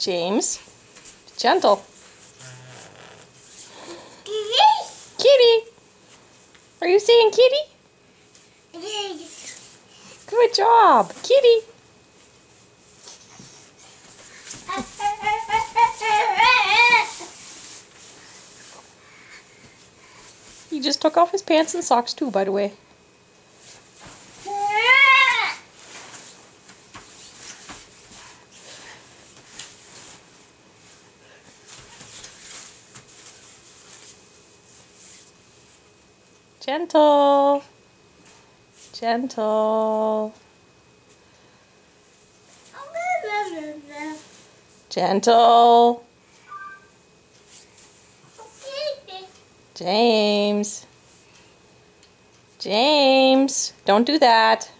James. Gentle. Kitty. Kitty. Are you saying kitty? Good job. Kitty. He just took off his pants and socks too, by the way. Gentle. Gentle. Gentle. James. James. Don't do that.